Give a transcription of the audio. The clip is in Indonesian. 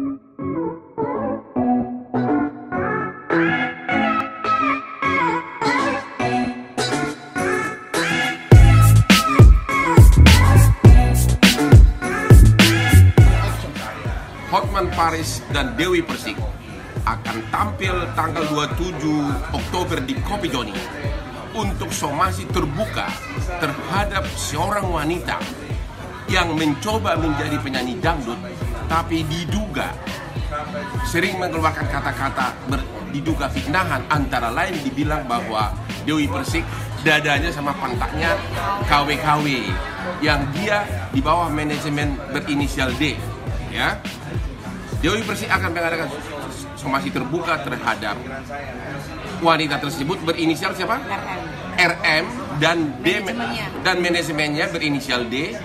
Hotman Paris dan Dewi Persik akan tampil tanggal 27 Oktober di Kopi Joni untuk somasi terbuka terhadap seorang wanita yang mencoba menjadi penyanyi dangdut tapi diduga sering mengeluarkan kata-kata diduga fitnahan antara lain dibilang bahwa Dewi Persik dadanya sama pantatnya KW-KW yang dia di bawah manajemen berinisial D ya Dewi Persik akan mengadakan somasi terbuka terhadap wanita tersebut berinisial siapa? RM. RM dan D Manajemennya. dan manajemennya berinisial D